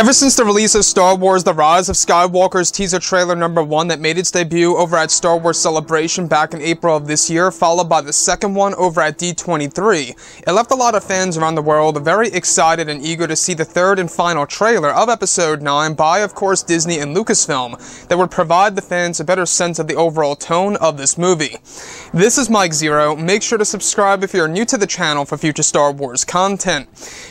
Ever since the release of Star Wars The Rise of Skywalker's teaser trailer number one that made its debut over at Star Wars Celebration back in April of this year, followed by the second one over at D23, it left a lot of fans around the world very excited and eager to see the third and final trailer of Episode 9 by, of course, Disney and Lucasfilm that would provide the fans a better sense of the overall tone of this movie. This is Mike Zeroh. Make sure to subscribe if you're new to the channel for future Star Wars content.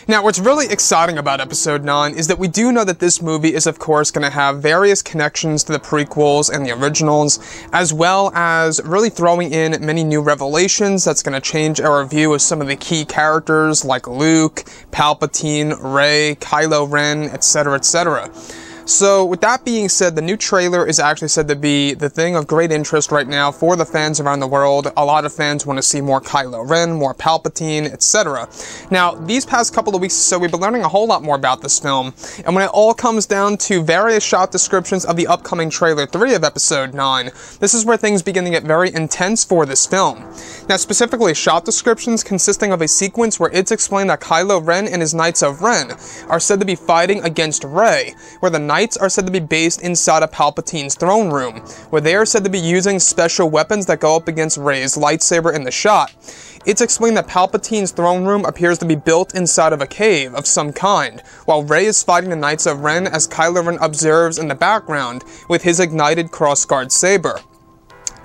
Now, what's really exciting about Episode 9 is that we do know that this movie is, of course, going to have various connections to the prequels and the originals, as well as really throwing in many new revelations that's going to change our view of some of the key characters like Luke, Palpatine, Rey, Kylo Ren, etc., etc. So, with that being said, the new trailer is actually said to be the thing of great interest right now for the fans around the world. A lot of fans want to see more Kylo Ren, more Palpatine, etc. Now, these past couple of weeks so, we've been learning a whole lot more about this film, and when it all comes down to various shot descriptions of the upcoming trailer 3 of Episode 9, this is where things begin to get very intense for this film. Now, specifically, shot descriptions consisting of a sequence where it's explained that Kylo Ren and his Knights of Ren are said to be fighting against Rey, where the Knights Knights are said to be based inside of Palpatine's throne room, where they are said to be using special weapons that go up against Rey's lightsaber in the shot. It's explained that Palpatine's throne room appears to be built inside of a cave of some kind, while Rey is fighting the Knights of Ren as Kylo Ren observes in the background with his ignited crossguard saber.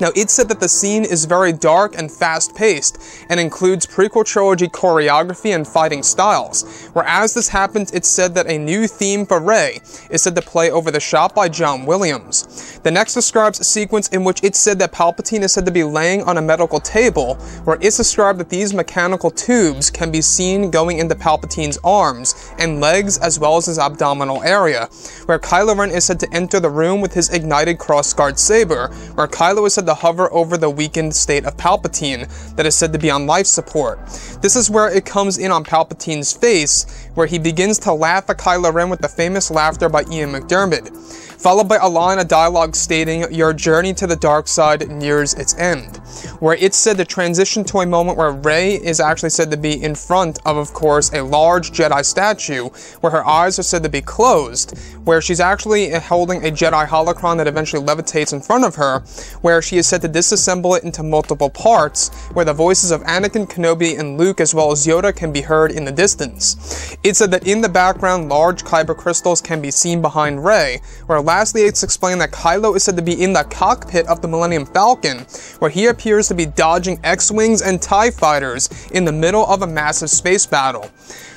Now, it's said that the scene is very dark and fast-paced, and includes prequel trilogy choreography and fighting styles, where as this happens, it's said that a new theme for Rey is said to play over the shot by John Williams. The next describes a sequence in which it's said that Palpatine is said to be laying on a medical table, where it's described that these mechanical tubes can be seen going into Palpatine's arms and legs as well as his abdominal area, where Kylo Ren is said to enter the room with his ignited crossguard saber, where Kylo is said to hover over the weakened state of Palpatine that is said to be on life support. This is where it comes in on Palpatine's face, where he begins to laugh at Kylo Ren with the famous laughter by Ian McDiarmid followed by a line of dialogue stating, Your journey to the dark side nears its end, where it's said to transition to a moment where Rey is actually said to be in front of, of course, a large Jedi statue, where her eyes are said to be closed, where she's actually holding a Jedi holocron that eventually levitates in front of her, where she is said to disassemble it into multiple parts, where the voices of Anakin, Kenobi, and Luke, as well as Yoda, can be heard in the distance. It's said that in the background, large kyber crystals can be seen behind Rey, where lastly, it's explained that Kylo is said to be in the cockpit of the Millennium Falcon, where he appears to be dodging X-Wings and TIE fighters in the middle of a massive space battle.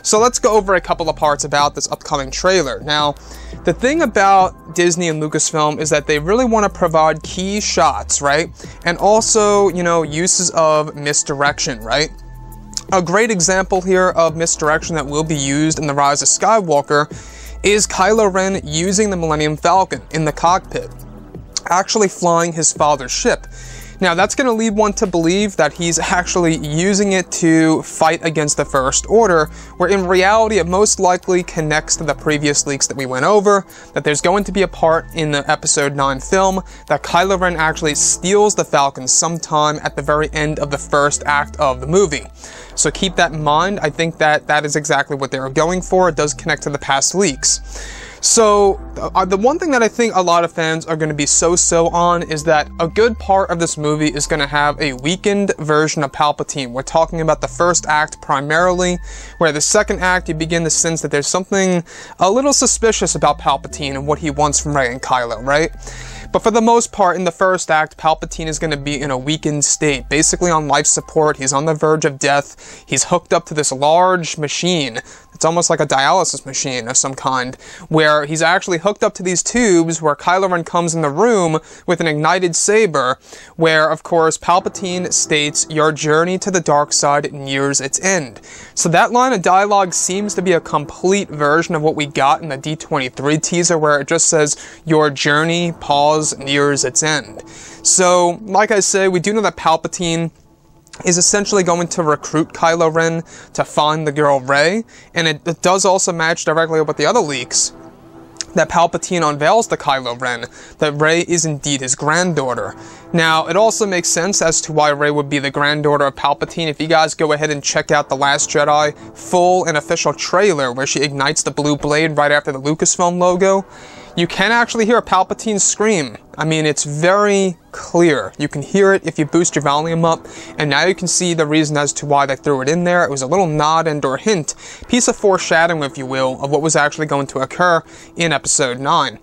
So let's go over a couple of parts about this upcoming trailer. Now, the thing about Disney and Lucasfilm is that they really want to provide key shots, right? And also, you know, uses of misdirection, right? A great example here of misdirection that will be used in The Rise of Skywalker is Kylo Ren using the Millennium Falcon in the cockpit, actually flying his father's ship. Now, that's going to lead one to believe that he's actually using it to fight against the First Order, where in reality it most likely connects to the previous leaks that we went over, that there's going to be a part in the Episode 9 film that Kylo Ren actually steals the Falcon sometime at the very end of the first act of the movie. So keep that in mind. I think that that is exactly what they are going for. It does connect to the past leaks. So, uh, the one thing that I think a lot of fans are going to be so-so on is that a good part of this movie is going to have a weakened version of Palpatine. We're talking about the first act primarily, where the second act you begin to sense that there's something a little suspicious about Palpatine and what he wants from Rey and Kylo, right? But for the most part, in the first act, Palpatine is going to be in a weakened state, basically on life support. He's on the verge of death. He's hooked up to this large machine it's almost like a dialysis machine of some kind, where he's actually hooked up to these tubes where Kylo Ren comes in the room with an ignited saber, where, of course, Palpatine states, Your journey to the dark side nears its end. So that line of dialogue seems to be a complete version of what we got in the D23 teaser, where it just says, Your journey, pause, nears its end. So, like I say, we do know that Palpatine is essentially going to recruit Kylo Ren to find the girl Rey, and it, it does also match directly with the other leaks that Palpatine unveils to Kylo Ren that Rey is indeed his granddaughter. Now, it also makes sense as to why Rey would be the granddaughter of Palpatine. If you guys go ahead and check out The Last Jedi full and official trailer where she ignites the blue blade right after the Lucasfilm logo, you can actually hear Palpatine scream. I mean, it's very clear. You can hear it if you boost your volume up, and now you can see the reason as to why they threw it in there. It was a little nod and or hint, piece of foreshadowing, if you will, of what was actually going to occur in Episode 9.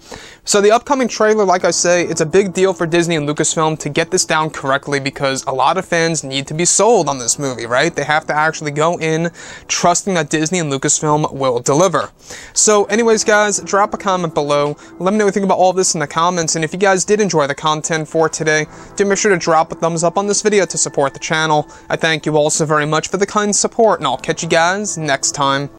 So the upcoming trailer, like I say, it's a big deal for Disney and Lucasfilm to get this down correctly because a lot of fans need to be sold on this movie, right? They have to actually go in trusting that Disney and Lucasfilm will deliver. So anyways, guys, drop a comment below. Let me know what you think about all this in the comments, and if you guys did enjoy the content for today, do make sure to drop a thumbs up on this video to support the channel. I thank you all so very much for the kind support, and I'll catch you guys next time.